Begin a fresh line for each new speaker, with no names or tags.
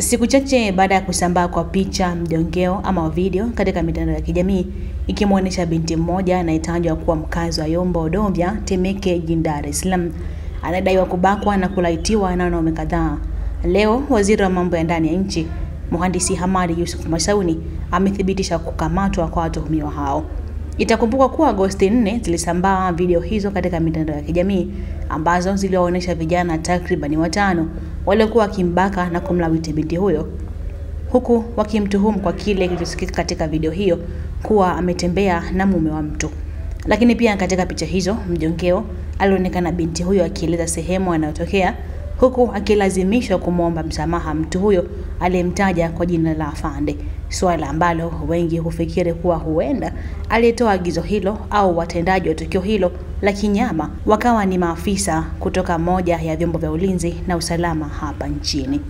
Siku chache baada ya kusambaa kwa picha mjongeo ama video katika mitandao ya kijamii ikimwonyesha binti mmoja anayetajwa kuwa mkazi wa Yombo Dovya, Temeke jijini Dar es Salaam anadaiwa kubakwa na kulaitiwa na wanaume kadhaa. Leo waziri wa mambo ya ndani ya nchi Mhandisi Hamadi Yusuf Masauni amethibitisha kukamatwa kwa watuhumiwa hao. Itakumbukwa kuwa Agosti 4 zilisambaa video hizo katika mitandao ya kijamii ambazo ziliwaonyesha vijana takribani watano waliokuwa wakimbaka na kumlawiti binti huyo huku wakimtuhumu kwa kile kilichosikika katika video hiyo kuwa ametembea na mume wa mtu. Lakini pia katika picha hizo mjongeo alionekana binti huyo akieleza sehemu anayotokea huku akilazimishwa kumwomba msamaha mtu huyo aliyemtaja kwa jina la Afande, suala ambalo wengi hufikiri kuwa huenda aliyetoa agizo hilo au watendaji wa tukio hilo la kinyama wakawa ni maafisa kutoka moja ya vyombo vya ulinzi na usalama hapa nchini.